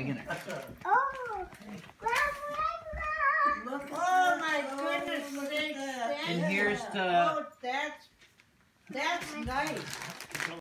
wagon. Oh, Look at Oh that. my Oh, goodness look at that. And here's the Oh, that's, that's nice.